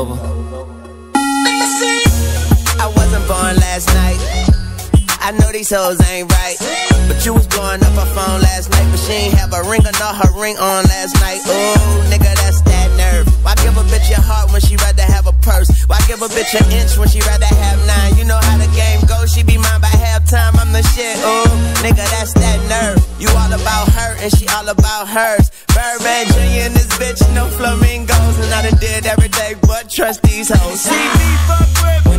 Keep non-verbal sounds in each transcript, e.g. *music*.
over. I wasn't born last night. I know these hoes ain't right. But you was blowing up her phone last night. But she ain't have a ring or not her ring on last night. Ooh, nigga, that's that nerve. Why give a bitch your heart when she rather have a purse? Why give a bitch an inch when she rather have nine? You know how the game goes. She be mine by halftime. I'm the shit. Ooh, nigga, that's that nerve. You all about her and she all about hers. Birdman Jr. and this bitch, no flamingos. And I done did every day trust these hoes. See me fuck with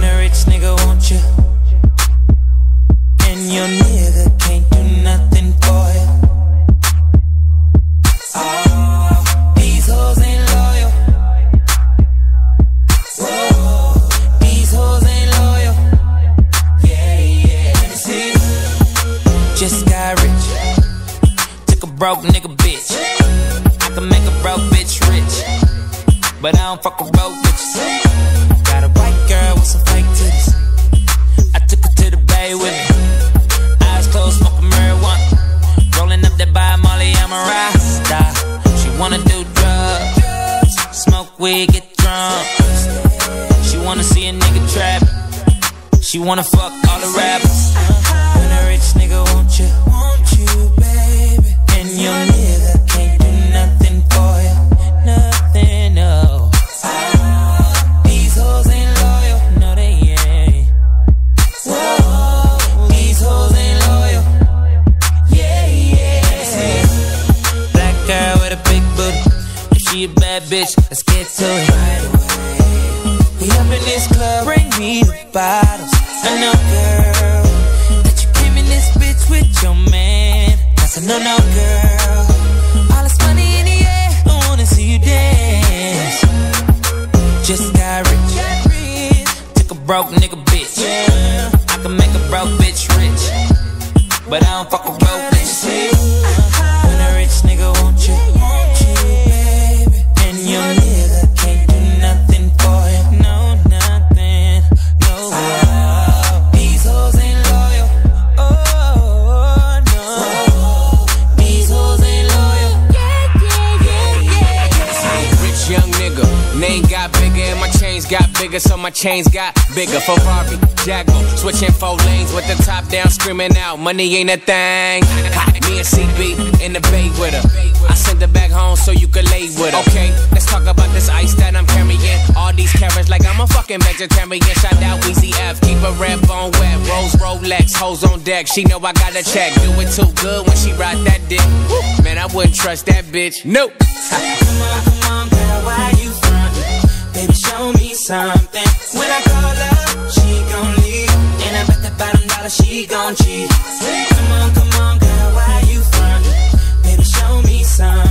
Wanna fuck all the rappers. When a rich nigga want you, want you, baby. And your nigga can't do nothing for you, nothing, no. These hoes ain't loyal, no they ain't. Whoa, these hoes ain't loyal. Yeah, yeah. Black girl with a big booty. If she a bad bitch, let's get to it. We up in this club, bring me the bottles. I know, girl, that you came in this bitch with your man. That's a no-no, girl. All this money in the air, I wanna see you dance. Just got rich. Took a broke nigga bitch. I can make a broke bitch rich. But I don't fuck with broke bitches. When a rich nigga you, you, chains got bigger. Ferrari, Jaguar, switching four lanes with the top down, screaming out, money ain't a thing. Ha, Me and CB in the bay with her. I send her back home so you can lay with her. Okay, let's talk about this ice that I'm carrying. All these carrots like I'm a fucking vegetarian. Shout out Weezy F, keep a red bone wet. Rose Rolex, hoes on deck. She know I got a check. Do it too good when she ride that dick. Man, I wouldn't trust that bitch. Nope. Baby, show me something. When I call her, she gon' leave. And I bet that bottom dollar she gon' cheat. Come on, come on, girl, why you frontin'? Baby, show me something.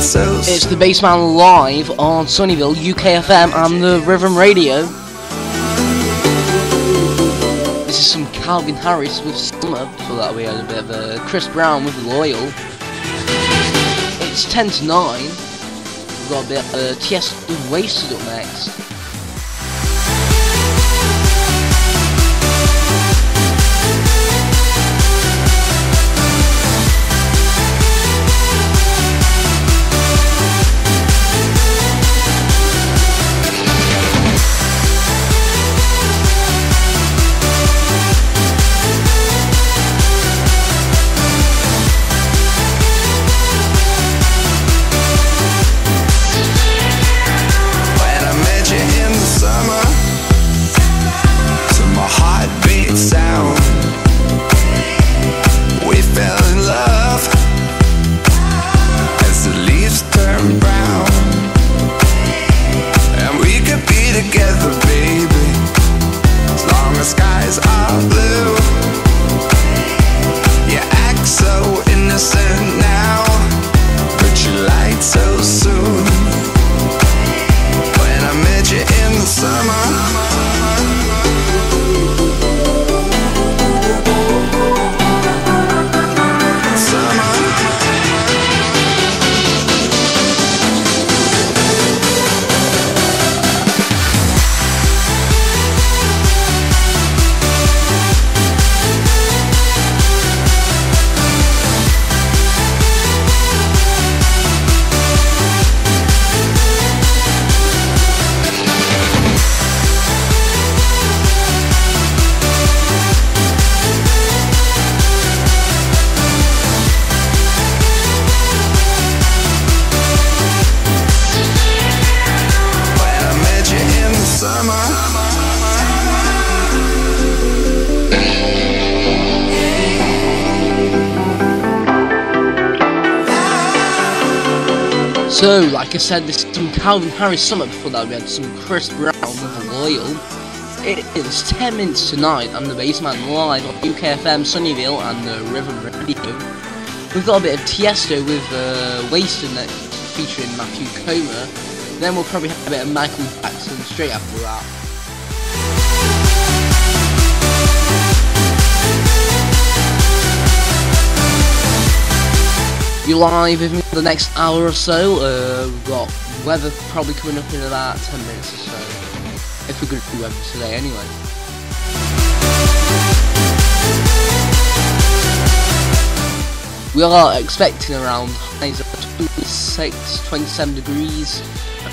It's the Bassman live on Sunnyville, UKFM, and the Rhythm Radio. This is some Calvin Harris with Summer. Before that, we had a bit of a Chris Brown with Loyal. It's 10 to 9. we've got a bit of uh, Tiesto Wasted up next. Like I said, this is some Calvin Harris Summer. Before that, we had some Chris Brown with Loyal. It is 10 minutes tonight, 9. I'm the Bassman live on UKFM Sunnyvale and the River Radio. We've got a bit of Tiesto with uh, Wasted next, featuring Matthew Koma. Then we'll probably have a bit of Michael Jackson straight after that. You live with me for the next hour or so. Uh, we've got weather probably coming up in about 10 minutes or so. If we're going to do weather today anyway. We are expecting around highs of 26, 27 degrees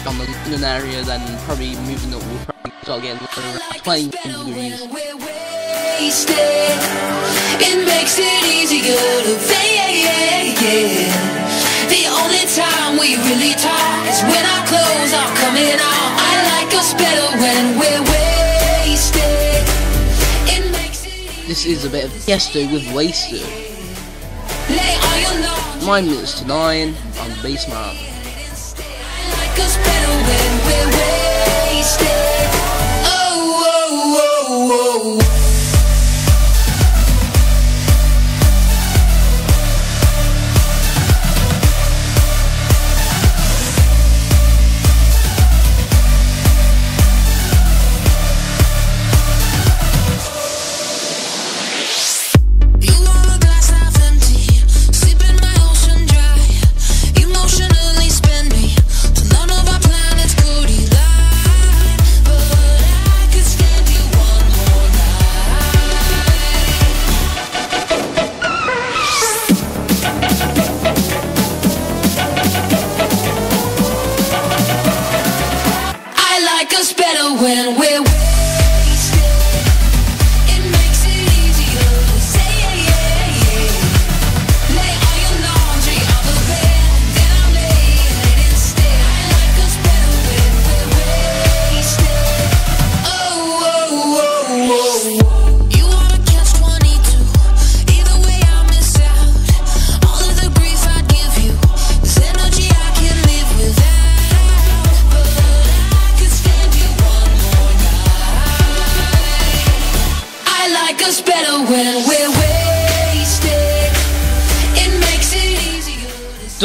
on the London area, then probably moving up, we'll probably start getting around 20 degrees. It makes it easier to the only time we really talk is when our clothes are coming off. I like us better when we're wasted. It makes it this is a bit of Tiesto with Wasted. Nine minutes to nine on the. Oh,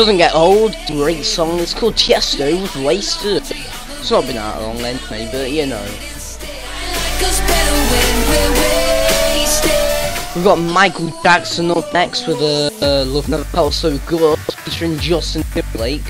Doesn't get old, great song, it's called Tiesto with Wasted. It's not been out long anyway, but you know. We've got Michael Jackson up next with a uh, Love Never Felt So Good featuring Justin Timberlake.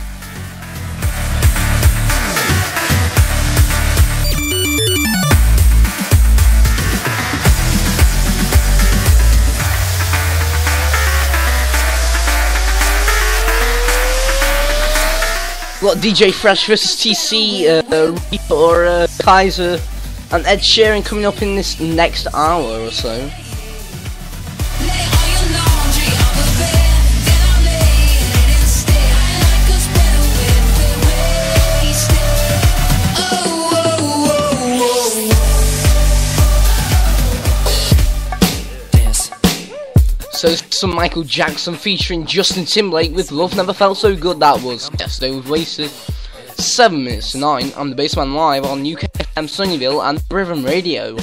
We've DJ Fresh versus TC, uh, or uh, Kaiser, and Ed Sheeran coming up in this next hour or so. So some Michael Jackson featuring Justin Timberlake with Love Never Felt So Good that was yesterday we've wasted 7 minutes to 9 I'm the Bassman live on UKFM Sunnyville and Rhythm Radio.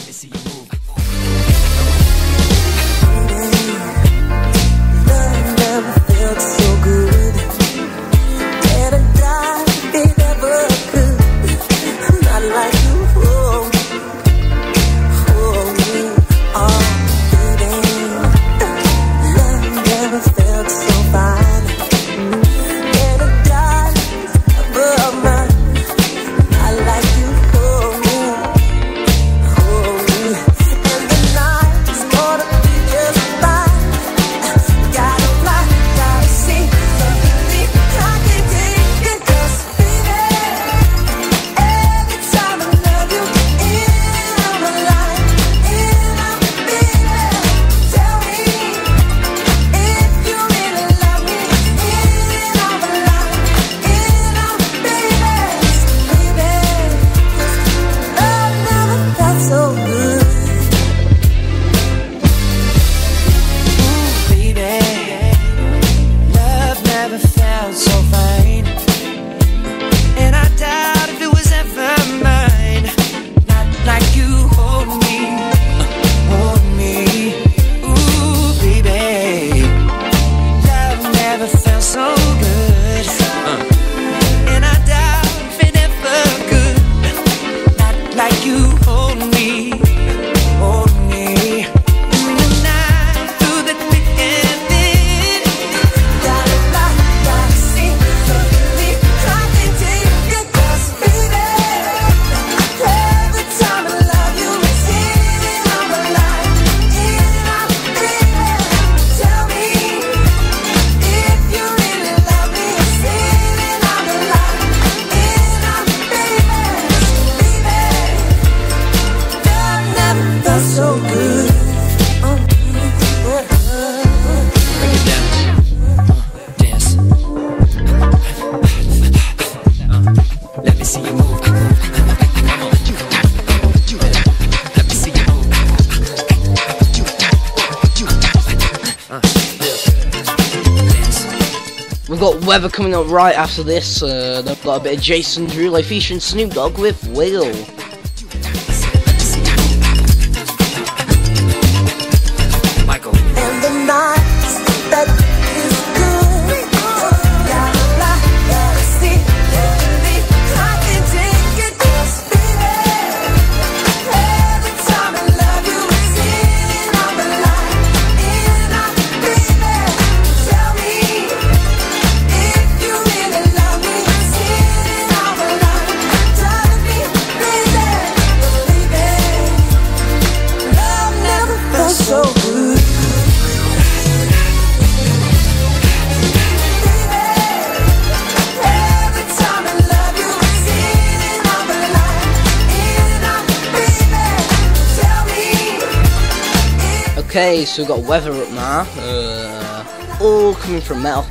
Weather coming up right after this. Uh, they've got a bit of Jason Derulo featuring Snoop Dogg with Wiggle. Okay, so we've got weather up now. Uh, all coming from Mel.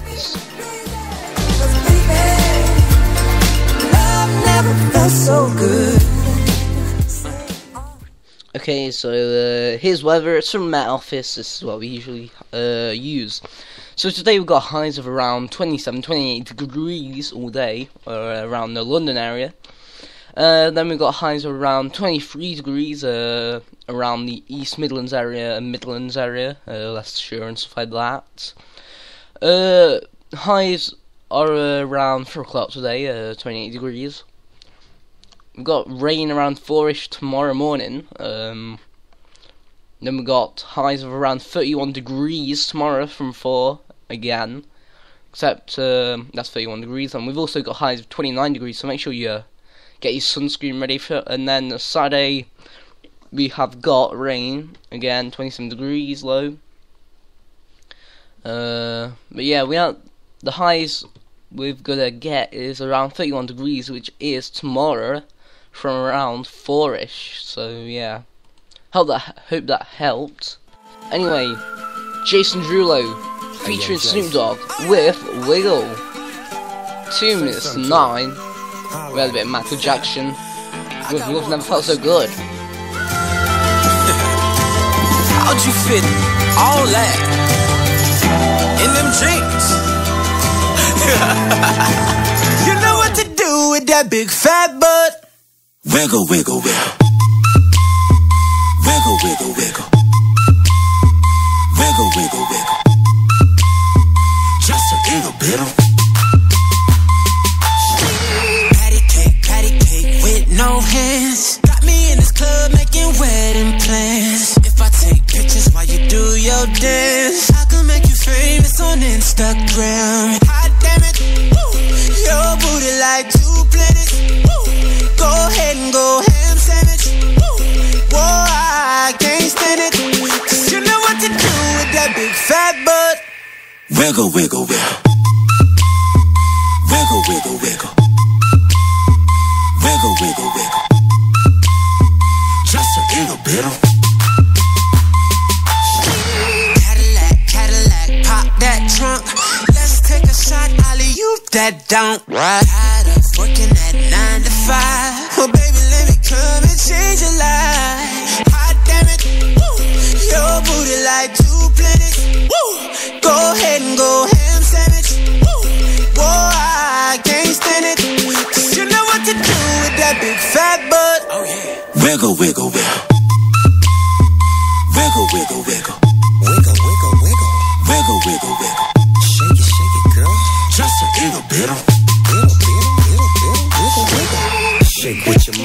Okay, so uh, here's weather. It's from Met Office. This is what we usually uh, use. So today we've got highs of around 27, 28 degrees all day uh, around the London area. Uh, then we've got highs of around 23 degrees uh, around the East Midlands area and Midlands area, uh, Leicestershire and stuff like that. Uh, highs are uh, around 4 o'clock today, uh, 28 degrees. We've got rain around 4ish tomorrow morning. Um, then we've got highs of around 31 degrees tomorrow from 4 again. Except um, that's 31 degrees. And we've also got highs of 29 degrees, so make sure you get your sunscreen ready for it. And then Saturday, we have got rain again, 27 degrees low. Uh, but yeah, we have the highs we're gonna get is around 31 degrees, which is tomorrow from around 4ish. So yeah, hope that hope that helped. Anyway, Jason Derulo featuring Snoop Dogg with Wiggle. Two minutes nine. We had a bit of Michael Jackson Love Never Felt So Good. *laughs* How'd you fit all that in them jeans? *laughs* you know what to do with that big fat butt. Wiggle, wiggle, wiggle. Wiggle, wiggle, wiggle. Wiggle, wiggle, wiggle. Just a little bit no hands. Got me in this club making wedding plans. If I take pictures while you do your dance, I can make you famous on Instagram. Hot damn it, woo. your booty like two planets. Woo. Go ahead and go ham sandwich. Woo. Whoa, I can't stand it. Cause you know what to do with that big fat butt. Wiggle, wiggle, wiggle. Wiggle, wiggle, wiggle. Wiggle, little bit. Cadillac, Cadillac, pop that trunk. Let's take a shot, Ollie, you that don't. Tired of working at nine to five. Well, baby, let me come and change your life. Hot damn it, woo. Your booty like two planets. Woo. Go ahead and go ham sandwich. Woo. Whoa, I can't stand it. Cause you know what to do with that big fat butt. Oh, yeah. Wiggle, wiggle, wiggle. Wiggle,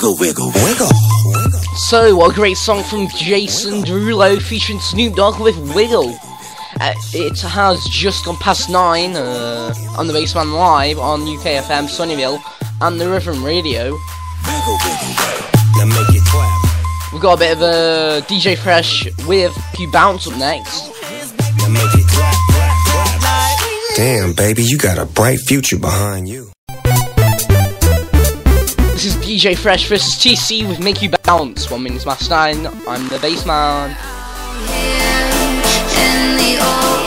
Wiggle, wiggle, wiggle, wiggle. So, a great song from Jason Derulo featuring Snoop Dogg with Wiggle. Uh, it has just gone past 9 uh, on the Baseman Live on UKFM Sunnyville and the Rhythm Radio. Wiggle, wiggle, wiggle. Now make it clap. We've got a bit of a DJ Fresh with Q Bounce up next. Damn, baby, you got a bright future behind you. DJ Fresh versus TC with Make You Bounce. 1 minute past 9. I'm the the open